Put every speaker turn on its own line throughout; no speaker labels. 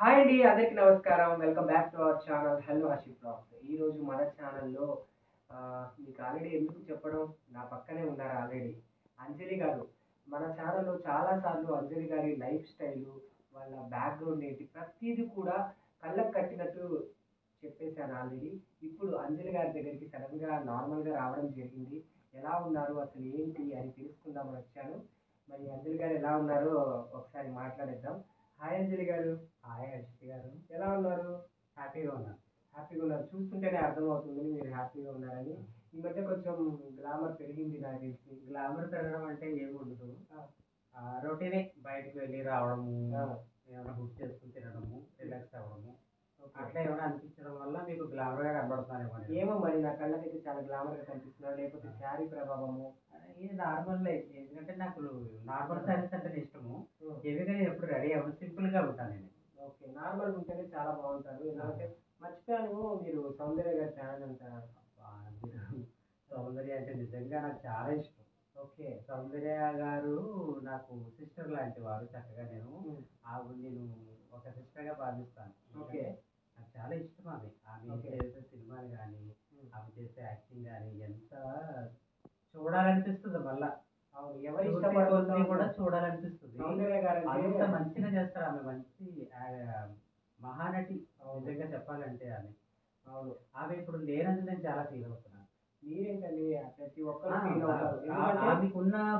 Hi అండి అందరికి నమస్కారం. Welcome back to our channel hello హషిప్ blogs ఈ రోజు మన ఛానల్లో మీకు ఆల్రెడీ ఎందుకు చెప్పడం? నా పక్కనే ఉన్నారు ఆల్రెడీ అంజలి గారు. మన ఛానల్లో చాలా సార్లు అంజలి గారి లైఫ్ స్టైలు వాళ్ళ బ్యాక్గ్రౌండ్ ఏంటి ప్రతిదీ కూడా కళ్ళకు కట్టినట్టు చెప్పేశాను ఆల్రెడీ ఇప్పుడు అంజలి గారి దగ్గరికి సడన్గా నార్మల్గా రావడం జరిగింది. ఎలా ఉన్నారు? అసలు ఏంటి? అని తెలుసుకుందామని వచ్చాను. మరి అంజలి గారు ఎలా ఉన్నారో ఒకసారి మాట్లాడేద్దాం. హాయ్ అంజలి గారు.
హాయ్ అజిత్ గారు.
ఎలా ఉన్నారు?
హ్యాపీగా ఉన్నాను
హ్యాపీగా ఉన్నారు. చూస్తుంటేనే అర్థమవుతుంది మీరు హ్యాపీగా ఉన్నారని. ఈ మధ్య కొంచెం గ్లామర్ పెరిగింది నాకు తెలిసి.
గ్లామర్ పెరగడం అంటే ఏముండదు
ఆ.
రొటీనే బయటకు వెళ్ళి రావడము
ఆ,
ఏమైనా బుక్ చేసుకుని తినడము రిలాక్స్ అవ్వడము
ఓకే.
అట్లా ఏమైనా అనిపించడం వల్ల మీకు
ఏమో మరి నా కళ్ళకైతే చాలా గ్లామర్గా కనిపిస్తున్నారు లేకపోతే శారీ ప్రభావము.
ఇది నార్మల్ ఎందుకంటే నాకు నార్మల్ శారీస్ అంటే ఇష్టము. హెవీగా నేను ఎప్పుడు రెడీ అవ్వను. సింపుల్గా ఉంటాను నేను.
ఓకే. నార్మల్ ఉంటేనే చాలా బాగుంటారు. ఎందుకంటే మర్చిపోయాను. మీరు సౌందర్య గారి ఫ్యాన్ అంట
అబ్బా, మీరు సౌందర్య అంటే నిజంగా నాకు చాలా ఇష్టం.
ఓకే.
సౌందర్య గారు నాకు సిస్టర్ లాంటి వారు చక్కగా నేను. ఆవిడ నేను ఒక సిస్టర్గా భావిస్తాను.
ఓకే.
చాలా ఇష్టం ఆమె ఆమె. చేసే సినిమాలు కానీ. ఆమె చేసే యాక్టింగ్ కానీ ఎంత చూడాలనిపిస్తుంది మళ్ళా.
ఎవరు ఇష్టపడుతుందో
కూడా చూడాలనిపిస్తుంది. అంత
అంటే
మంచిగా చేస్తారు ఆమె. మంచి మహానటి. నిజంగా చెప్పాలంటే ఆమె.
అవును.
ఆమె ఇప్పుడు లేనది నేను చాలా ఫీల్ అవుతున్నాను
మీరేంటండి? ప్రతి ఒక్కరు feel అవుతారు. ఎందుకంటే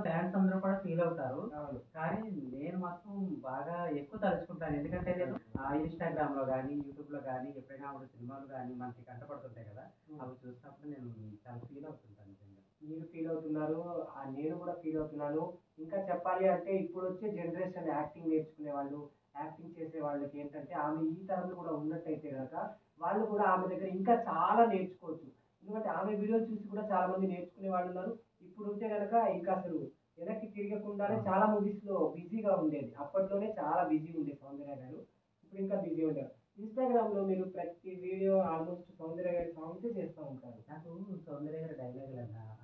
ఫ్యాన్స్ అందరూ కూడా ఫీల్ అవుతారు.
అవును.
కానీ నేను మాత్రం బాగా ఎక్కువ తలుచుకుంటాను. ఎందుకంటే నేను ఇన్స్టాగ్రామ్లో కానీ యూట్యూబ్లో కానీ ఎప్పుడైనా ఆవిడ సినిమాలు కానీ మనకి కంటపడుతుంటాయి కదా అవి చూసినప్పుడు నేను చాలా ఫీల్ అవుతుంటాను నిజంగా.
మీరు ఫీల్ అవుతున్నారు. ఆ నేను కూడా ఫీల్ అవుతున్నాను. ఇంకా చెప్పాలి అంటే ఇప్పుడు వచ్చే జనరేషన్ యాక్టింగ్ నేర్చుకునే వాళ్ళు యాక్టింగ్ చేసే వాళ్ళకి ఏంటంటే ఆమె ఈ తరంలో కూడా ఉన్నట్టయితే కనుక వాళ్ళు కూడా ఆమె దగ్గర ఇంకా చాలా నేర్చుకోవచ్చు. ఎందుకంటే ఆమె వీడియోలు చూసి కూడా చాలా మంది నేర్చుకునే వాళ్ళు ఉన్నారు. ఇప్పుడు ఉంటే కనుక ఇంకా అసలు వెనక్కి తిరగకుండానే చాలా మూవీస్లో బిజీగా ఉండేది. అప్పట్లోనే చాలా బిజీ ఉండేది సౌందర్య గారు. ఇప్పుడు ఇంకా బిజీ ఉండేది ఇన్స్టాగ్రామ్లో మీరు ప్రతి వీడియో ఆల్మోస్ట్ సౌందర్య గారి సాంగ్స్ చేస్తూ ఉంటారు.
నాకు సౌందర్య గారి డైలాగులు అన్నా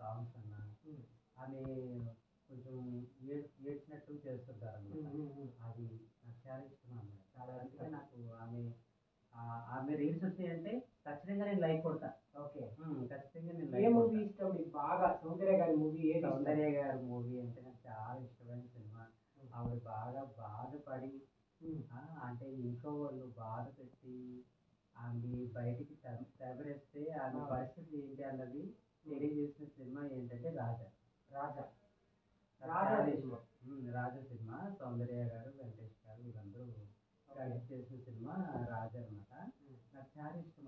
సాంగ్స్ అన్నా. ఆమె కొంచెం ఏడ్- ఏడ్చినట్టు చేస్తుంటారు. అది నాకు చాలా ఇష్టం అన్నమాట.
చాలా ఇష్టం.
నాకు ఆమె ఆమె రీల్స్ వచ్చాయంటే ఖచ్చితంగా నేను లైక్ కొడతా.
ఓకే.
ఖచ్చితంగా నేను
ఏ మూవీ ఇష్టం మీకు బాగా? సౌందర్య గారి మూవీ ఇష్టం?
సౌందర్య గారి మూవీ అంటే నాకు చాలా ఇష్టమైన సినిమా. ఆవిడ బాగా బాధపడి అంటే ఇంట్లో వాళ్ళు బాధ పెట్టి ఆమె బయటికి తెబరేస్తే ఆమె. పరిస్థితి ఏంటి అన్నది తెలియజేసిన సినిమా ఏంటంటే రాజా.
రాజా.
నాకు
రాజా సినిమా.
రాజా సినిమా. సౌందర్య గారు వెంకటేష్ గారు వీళ్ళందరూ చేసిన సినిమా రాజా అనమాట. నాకు చాలా ఇష్టం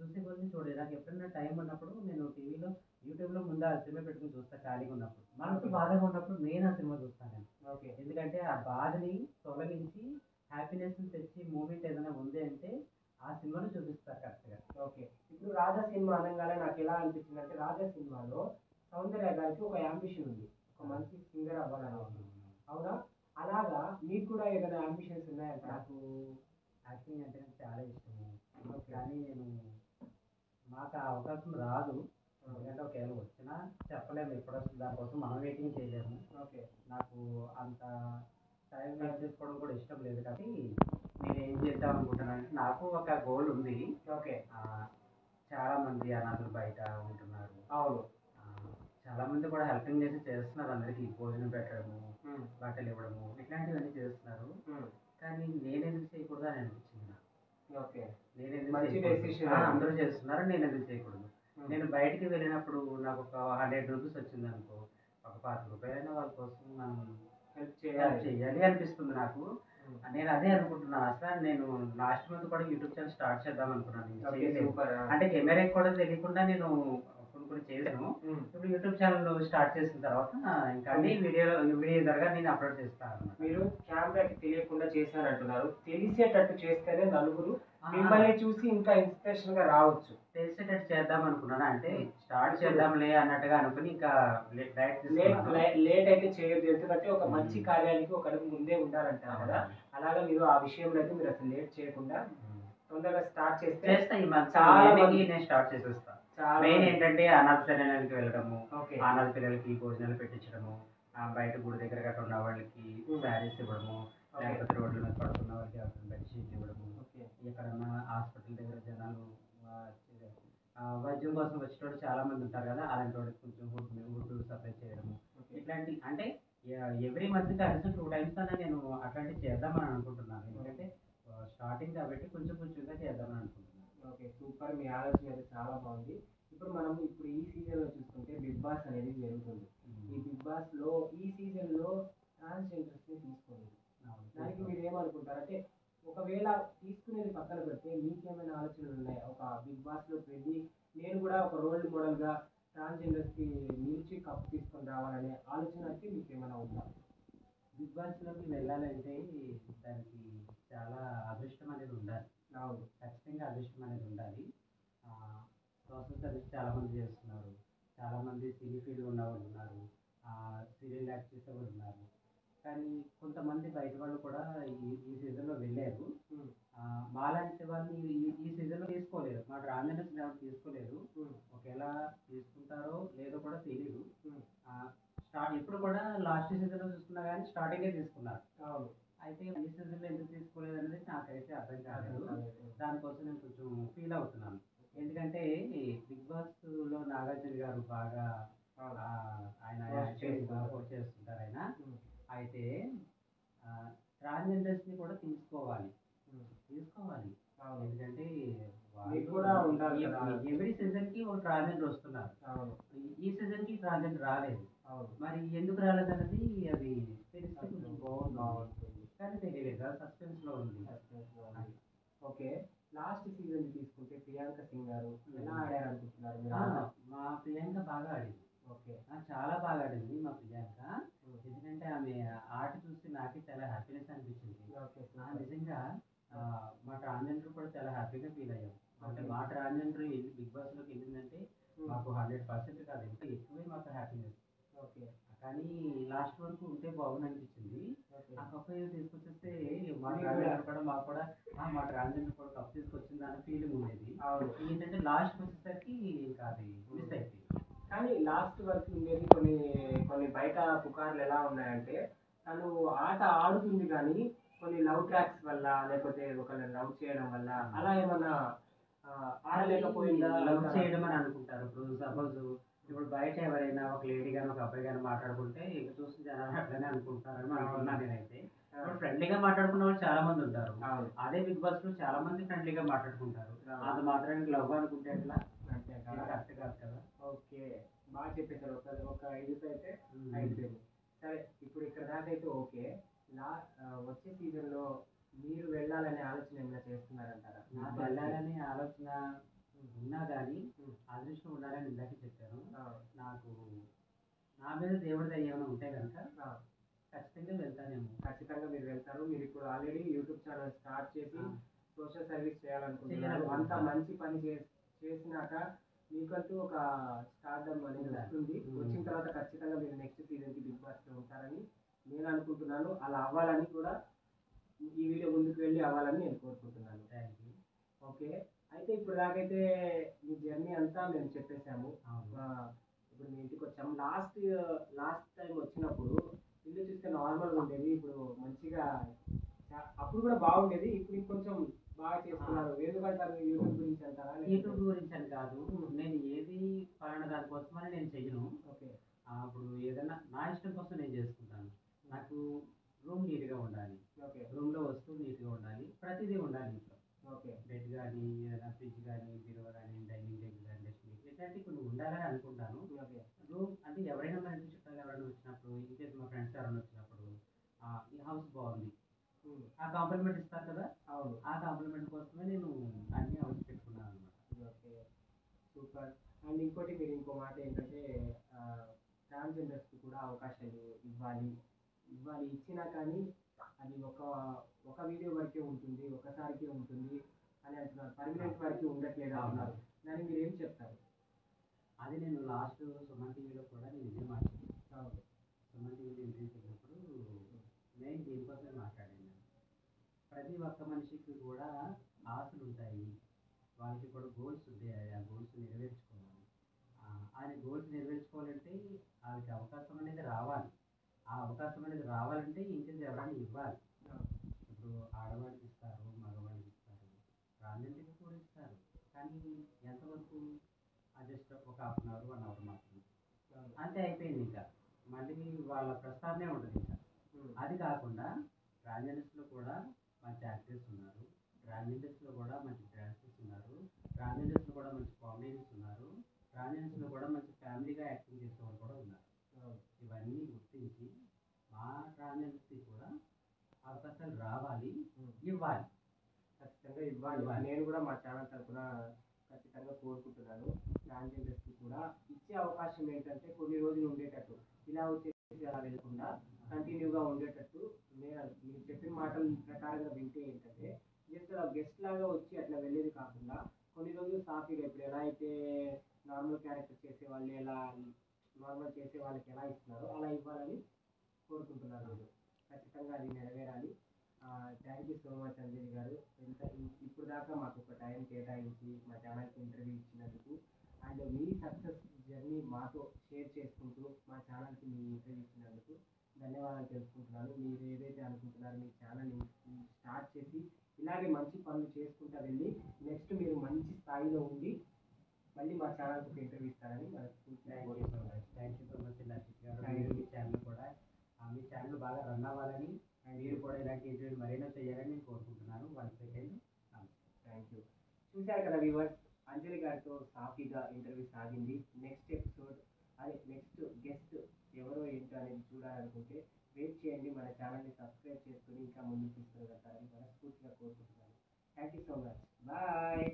చూసే కొద్ది చూడే నాకు ఎప్పుడైనా టైం ఉన్నప్పుడు నేను టీవీలో యూట్యూబ్లో ముందు ఆ సినిమా పెట్టుకుని చూస్తా ఖాళీగా ఉన్నప్పుడు. మనసు బాధగా ఉన్నప్పుడు నేను ఆ సినిమా చూస్తాను
ఓకే.
ఎందుకంటే ఆ బాధని తొలగించి హ్యాపీనెస్ తెచ్చి మూమెంట్ ఏదైనా ఉంది అంటే ఆ సినిమాను చూపిస్తారు కరెక్ట్గా.
ఓకే. ఇప్పుడు రాజా సినిమా అనగానే నాకు ఎలా అనిపించింది అంటే రాజా సినిమాలో సౌందర్య గారికి ఒక అంబిషన్ ఉంది. ఒక మంచి సింగర్ అవ్వాలని అవునా? అలాగా మీకు కూడా ఏదైనా అంబిషన్స్ ఉన్నాయంట?
నాకు యాక్టింగ్ అంటే నాకు చాలా ఇష్టము. కానీ నేను మాకు ఆ అవకాశం రాదు. ఎందుకంటే ఒకవేళ వచ్చినా చెప్పలేము. ఎప్పుడు వస్తుంది దానికోసం మనం వెయిటింగ్ చేయలేము.
ఓకే.
నాకు అంత టైం వేస్ట్ చేసుకోవడం కూడా ఇష్టం లేదు కాబట్టి నేను ఏం చేద్దాం అనుకుంటున్నాను అంటే నాకు ఒక గోల్ ఉంది.
ఓకే.
చాలా మంది అనాథులు బయట ఉంటున్నారు.
అవును.
చాలా మంది కూడా హెల్పింగ్ చేసి చేస్తున్నారు అందరికీ. భోజనం పెట్టడము బట్టలు ఇవ్వడము ఇట్లాంటివన్నీ చేస్తున్నారు. కానీ నేను ఎందుకు చేయకూడదు అని అనిపించింది. అందరూ చేస్తున్నారు నేను ఎందుకు చేయకూడదు? నేను బయటికి వెళ్ళినప్పుడు నాకు ఒక హండ్రెడ్ రూపీస్ వచ్చింది అనుకో ఒక పాతిక రూపాయలైనా వాళ్ళ కోసం మనం
హెల్ప్ చేయాలి.
చేయాలి అనిపిస్తుంది నాకు. నేను అదే అనుకుంటున్నాను అసలు నేను లాస్ట్ మంత్ కూడా యూట్యూబ్ ఛానల్ స్టార్ట్ చేద్దాం అనుకున్నాను. అంటే కెమెరా కూడా తెలియకుండా నేను చేశాను
ఉమ్.
ఇప్పుడు యూట్యూబ్ ఛానల్ స్టార్ట్ చేసిన తర్వాత ఇంకా అన్ని వీడియో వీడియో ద్వారా నేను అప్లోడ్ చేస్తాను.
మీరు కెమెరాకి తెలియకుండా చేశారంటున్నారు. తెలిసేటట్టు చేస్తేనే నలుగురు మిమ్మల్ని చూసి ఇంకా ఇన్స్పిరేషన్గా రావచ్చు.
తెలిసేటట్టు చేద్దాం అనుకున్నాను. అంటే స్టార్ట్ చేద్దాంలే అన్నట్టుగా అనుకుని ఇంకా
లేట్ అయితే చేయొద్దు. ఎందుకంటే ఒక మంచి కార్యానికి ఒక అడుగు ముందే ఉండాలంటారు కదా. అలాగే మీరు ఆ విషయంలో అయితే మీరు అసలు లేట్ చేయకుండా. తొందరగా స్టార్ట్ చేస్తే చాలా
నేను స్టార్ట్ చేసేస్తా.
చాలా
మెయిన్ ఏంటంటే అనాథ శరణాలకి వెళ్ళడము అనాథ పిల్లలకి భోజనాలు పెట్టించడము బయట గుడి దగ్గర గట్రా ఉన్న వాళ్ళకి శారీస్ ఇవ్వడము లేకపోతే రోడ్ల మీద పడుకున్న వాళ్ళకి బెడ్ బెడ్షీట్ ఇవ్వడము ఎక్కడన్నా హాస్పిటల్ దగ్గర జనాలు వైద్యం కోసం వచ్చిన వాళ్ళు చాలా మంది ఉంటారు కదా అలాంటి వాళ్ళకి కొంచెం ఫుడ్ ఫుడ్ సప్లై చేయడము. ఇట్లాంటి అంటే ఎవ్రీ మంత్ కలిసి టూ టైమ్స్ అన్న నేను అట్లాంటివి చేద్దామని అనుకుంటున్నాను. ఎందుకంటే స్టార్టింగ్ కాబట్టి కొంచెం కొంచెంగా చేద్దామని అనుకుంటున్నాను.
Okay super. మీ ఆలోచన అయితే చాలా బాగుంది. ఇప్పుడు మనం ఇప్పుడు ఈ సీజన్లో చూసుకుంటే బిగ్ బాస్ అనేది జరుగుతుంది. ఈ బిగ్ బాస్లో ఈ సీజన్లో ట్రాన్స్జెండర్స్ని తీసుకోలేదు దానికి మీరు ఏమనుకుంటారు అంటే ఒకవేళ తీసుకునేది పక్కన పెడితే మీకేమైనా ఆలోచనలు ఉన్నాయి? ఒక బిగ్ బాస్లోకి వెళ్ళి నేను కూడా ఒక రోల్ మోడల్గా ట్రాన్స్జెండర్స్కి నిలిచి కప్పు తీసుకొని రావాలనే ఆలోచన అయితే మీకు ఏమైనా ఉందా?
బిగ్ బాస్లోకి వెళ్ళాలంటే దానికి చాలా అదృష్టం అనేది ఉండాలి.
అవును
ఖచ్చితంగా అదృష్టం అనేది ఉండాలి. ప్రాసెస్ అనేది చాలా మంది చేస్తున్నారు. చాలా మంది సినీ ఫీల్డ్ ఉన్న వాళ్ళు ఉన్నారు సీరియల్ యాక్ట్ చేసే వాళ్ళు ఉన్నారు. కానీ కొంతమంది బయట వాళ్ళు కూడా ఈ ఈ సీజన్లో వెళ్ళారు. మాలాంటి వాళ్ళు ఈ సీజన్లో తీసుకోలేదు. మా ట్రాన్స్జెండర్స్ ఎవరు తీసుకోలేదు. ఒకవేళ తీసుకుంటారో లేదో కూడా తెలియదు స్టార్ట్ ఇప్పుడు కూడా లాస్ట్ సీజన్లో చూసుకున్నా కానీ స్టార్టింగే తీసుకున్నారు. అయితే ఈ సీజన్లో ఎందుకు తీసుకోలేదు అనేది నాకైతే అర్థం కాలేదు. దానికోసం నేను కొంచెం ఫీల్ అవుతున్నాను. ఎందుకంటే బిగ్ బాస్లో నాగార్జున గారు బాగా ఆయన చేస్తుంటారు ఆయన. అయితే ట్రాన్స్జెండర్స్ని కూడా తీసుకోవాలి. తీసుకోవాలి. ఎందుకంటే. ఎవ్రీ సీజన్కి ఒక ట్రాన్స్జెండర్ వస్తున్నారు. ఈ- సీజన్కి ట్రాన్స్జెండర్ రాలేదు మరి ఎందుకు రాలేదన్నది అది తెలిస్తే కొంచెం బాగుంది
బాగుంటుంది
కానీ తెలియలేదు అది సస్పెన్స్లో ఉంది
ఓకే లాస్ట్ సీజన్ తీసుకుంటే ప్రియాంక సింగ్ గారు ఎలా
Hmm.
ఆడారు అనుకుంటున్నారు మీరు
ఆ, మా ప్రియాంక బాగా ఆడింది
ఓకే
ఆ, చాలా బాగా ఆడింది మా ప్రియాంక
Hmm.
ఎందుకంటే ఆమె ఆట చూసి నాకే చాలా హ్యాపీనెస్ అనిపించింది
ఓకే
ఆ, నిజంగా ఆ, మా ట్రాన్స్జెండర్ కూడా చాలా హ్యాపీగా ఫీల్ అయ్యాం. అంటే మా ట్రాన్స్జెండర్ బిగ్ బాస్లోకి వెళ్ళిందంటే మాకు హండ్రెడ్ పర్సెంట్ కాదు. ఇంకా ఎక్కువే మాకు హ్యాపీనెస్.
ఓకే.
కానీ లాస్ట్ వరకు ఉంటే బాగుంది అనిపించింది. ఆ కప్ తీసుకొచ్చేస్తే మా కూడా మాకు కూడా మా ట్రాన్స్జెండర్ కూడా కప్ తీసుకొచ్చింది అన్న ఫీలింగ్ ఉండేది. ఏంటంటే లాస్ట్ వచ్చేసరికి ఇంకా అది మిస్ అయిపోయింది.
కానీ లాస్ట్ వరకు ఉండేది కొన్ని కొన్ని బయట పుకార్లు ఎలా ఉన్నాయంటే తను ఆట ఆడుతుంది కానీ కొన్ని లవ్ ట్రాక్స్ వల్ల లేకపోతే ఒకరిని లవ్ చేయడం వల్ల అలా ఏమన్నా ఆడలేకపోయిందా?
లవ్ చేయడం అని అనుకుంటారు. ఇప్పుడు సపోజ్ ఇప్పుడు బయట ఎవరైనా ఒక లేడీ గాని ఒక అబ్బాయి గాని మాట్లాడుకుంటే ఇక చూసి జనాలు అట్లనే అనుకుంటారని అనుకున్నా నేనైతే. ఇప్పుడు ఫ్రెండ్లీగా మాట్లాడుకున్న వాళ్ళు చాలా మంది ఉంటారు అదే బిగ్ బాస్లో చాలా మంది ఫ్రెండ్లీగా మాట్లాడుకుంటారు. అది మాత్రానికి లవ్ అనుకుంటే ఎట్లా? కరెక్ట్ కాదు. కదా
ఓకే. బాగా చెప్పేశారు. ఒక ఒక ఐదుతో అయితే సరే ఇప్పుడు ఇక్కడ దాకా అయితే ఓకే. లా వచ్చే సీజన్లో మీరు వెళ్ళాలనే ఆలోచన ఏమైనా చేస్తున్నారంటారా
నాకు వెళ్ళాలనే ఆలోచన ఉన్నా కానీ. అదృష్టం ఉండాలని ఇందాక చెప్పాను నాకు నా మీద దేవుడి ఏమైనా ఉంటే కనుక ఖచ్చితంగా వెళ్తానేమో
ఖచ్చితంగా మీరు వెళ్తారు మీరు ఇప్పుడు ఆల్రెడీ యూట్యూబ్ ఛానల్ స్టార్ట్ చేసి. సోషల్ సర్వీస్ చేయాలనుకుంటున్నారు. అంత మంచి పని చేసినాక మీకంటూ ఒక స్టార్డమ్ అనేది. వస్తుంది. వచ్చిన తర్వాత ఖచ్చితంగా మీరు నెక్స్ట్ సీజన్కి బిగ్ బాస్లో ఉంటారని నేను అనుకుంటున్నాను అలా అవ్వాలని కూడా ఈ వీడియో ముందుకు వెళ్ళి అవ్వాలని నేను కోరుకుంటున్నాను.
Thank you
okay. అయితే ఇప్పుడు దాకైతే మీ జర్నీ అంతా మేము ఆ, ఇప్పుడు మీ ఇంటికి వచ్చాము లాస్ట్ లాస్ట్ టైం వచ్చినప్పుడు ఇల్లు చూస్తే నార్మల్గా ఉండేది ఇప్పుడు మంచిగా అప్పుడు కూడా బాగుండేది ఇప్పుడు ఇంకొంచెం బాగా చేస్తున్నారు. ఎందుకంటారు యూట్యూబ్ గురించి అంటారా?
యూట్యూబ్ గురించి అని కాదు. నేను ఏది పలానా దానికోసమని నేను చెయ్యను
ఓకే
ఆ, ఇప్పుడు ఏదైనా నా ఇష్టం కోసం నేను చేసుకుంటాను నాకు రూమ్ నీట్గా ఉండాలి
ఓకే
రూమ్లో వస్తువు నీట్గా ఉండాలి ప్రతిదీ ఉండాలి ఇంట్లో
ఓకే
బెడ్ కానీ ఏదైనా ఫ్రిడ్జ్ కానీ బీరువా కానీ డైనింగ్ టేబుల్ కానీ డస్ట్బిన్ ఇట్లాంటివి కొన్ని ఉండాలని అనుకుంటాను
ఓకే
రూమ్ అంటే ఎవరైనా మన ఇంటి చుట్టాలు ఎవరైనా వచ్చినప్పుడు ఇన్కేస్ మా ఫ్రెండ్స్ ఎవరైనా వచ్చినప్పుడు ఆ, ఈ హౌస్ బాగుంది
ఉమ్,
ఆ కాంప్లిమెంట్ ఇస్తారు కదా?
అవును.
ఆ కాంప్లిమెంట్ కోసమే నేను అన్ని హౌస్ పెట్టుకున్నాను అనమాట
ఓకే. సూపర్. అండ్ ఇంకోటి మీరు ఇంకో మాట ఏంటంటే ట్రాన్స్జెండర్స్కి కూడా అవకాశాలు ఇవ్వాలి. ఇవ్వాలి ఇచ్చినా కానీ అది ఒక ఒక వీడియో వరకే ఉంటుంది ఒకసారికే ఉంటుంది అని అంటున్నారు. పర్మనెంట్ వరకు ఉండట్లేదు అంటున్నారు. దానికి మీరు ఏం చెప్తారు?
అది నేను లాస్ట్ సుమన్ టీవీలో కూడా నేను ఇదే మాట్లాడాను సుమన్ టీవీలో ఇంటర్వ్యూ చేసినప్పుడు నేను మాట్లాడాను ప్రతి ఒక్క మనిషికి కూడా ఆశలు ఉంటాయి. వాళ్ళకి కూడా గోల్స్ ఉంటాయి. ఆ గోల్స్ నెరవేర్చుకోవాలి. ఆ, ఆయన గోల్స్ నెరవేర్చుకోవాలంటే వాళ్ళకి అవకాశం అనేది రావాలి. ఆ అవకాశం అనేది రావాలంటే ఇంకేది ఎవరైనా ఇవ్వాలి. ఇప్పుడు ఆడవాళ్ళకి ఇస్తారు మగవాళ్ళకి ఇస్తారు రాజంటికి కూడా ఇస్తారు. Half an hour one hour మాత్రమే. అంతే అయిపోయింది ఇంకా. మళ్ళీ వాళ్ళ ప్రస్తావనే ఉంటుంది ఇంకా. అది కాకుండా ట్రాన్జెండర్స్లో కూడా మంచి యాక్టర్స్ ఉన్నారు. ట్రాన్జెండర్స్లో కూడా మంచి డాన్సర్స్ ఉన్నారు. ట్రాన్జెండర్స్లో కూడా మంచి కామెడియన్స్ ఉన్నారు. ట్రాన్జెండర్స్లో కూడా మంచి ఫ్యామిలీగా యాక్టింగ్ చేసే వాళ్ళు కూడా ఉన్నారు. ఇవన్నీ గుర్తించి మా ట్రాన్జెండర్స్కి కూడా అవకాశాలు రావాలి. ఇవ్వాలి.
ఖచ్చితంగా ఇవ్వాలి. నేను కూడా మా ఛానల్ తరఫున ఖచ్చితంగా కోరుకుంటున్నాను. ట్రాన్స్జెండర్స్కి కూడా ఇచ్చే అవకాశం ఏంటంటే కొన్ని రోజులు ఉండేటట్టు ఇలా వచ్చేసి అలా వెళ్ళకుండా కంటిన్యూగా ఉండేటట్టు నేను మీరు చెప్పిన మాటల ప్రకారంగా వింటే ఏంటంటే జస్ట్ గెస్ట్ లాగా వచ్చి అట్లా వెళ్ళేది కాకుండా కొన్ని రోజులు సాఫీగా ఇప్పుడు ఎలా అయితే నార్మల్ క్యారెక్టర్ చేసే వాళ్ళు ఎలా నార్మల్ చేసే వాళ్ళకి ఎలా ఇస్తున్నారో అలా ఇవ్వాలని కోరుకుంటున్నాను నేను. ఖచ్చితంగా అది నెరవేరాలి. Thank you so much Anjali గారు. ఎంత ఇప్పుడు దాకా మాకు ఒక టైం కేటాయించి మా ఛానల్కి ఇంటర్వ్యూ ఇచ్చినందుకు అండ్ మీ సక్సెస్ జర్నీ మాతో షేర్ చేసుకుంటూ మా ఛానల్కి మీ ఇంటర్వ్యూ ఇచ్చినందుకు ధన్యవాదాలు తెలుసుకుంటున్నాను. మీరు ఏదైతే అనుకుంటున్నారో మీ ఛానల్ స్టార్ట్ చేసి ఇలాగే మంచి పనులు చేసుకుంటూ వెళ్ళి నెక్స్ట్ మీరు మంచి స్థాయిలో ఉండి మళ్ళీ మా ఛానల్కి ఒక ఇంటర్వ్యూ ఇస్తారని
thank you so much thank you so much గారు. మీ ఛానల్ కూడా. మీ ఛానల్ బాగా రన్ అవ్వాలని మీరు కూడా ఇలాంటి ఇంటర్వ్యూ మరైనా చేయాలని నేను కోరుకుంటున్నాను వన్ సెకండ్
థ్యాంక్ యూ చూశారు కదా వ్యూవర్స్ అంజలి గారితో సాఫీగా ఇంటర్వ్యూ సాగింది. నెక్స్ట్ ఎపిసోడ్ అదే నెక్స్ట్ గెస్ట్ ఎవరో ఏంటో అనేది చూడాలనుకుంటే వెయిట్ చేయండి మన ఛానల్ని సబ్స్క్రైబ్ చేసుకుని ఇంకా ముందుకు తీసుకుని వెళ్తారని మనస్ఫూర్తిగా కోరుకుంటున్నాను. Thank you so much bye